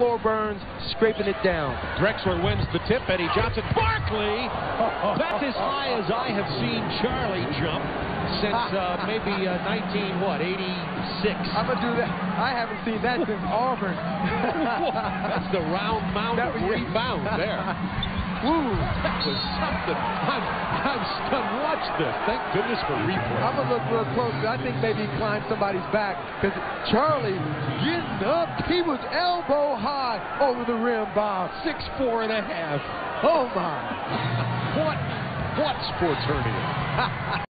Floor Burns scraping it down. Drexler wins the tip. Eddie Johnson. Barkley! That's as high as I have seen Charlie jump since uh, maybe uh, 19, what, 86. I'm going to do that. I haven't seen that since Auburn. That's the round mound That of rebound there. Woo! Was something. I'm, I'm stunned. Watch this. Thank goodness for replay. I'm going to look real close. I think maybe he climbed somebody's back because Charlie getting up. He was elbow high over the rim, Bob. Six, four and a half. Oh, my. What, what sports hernia?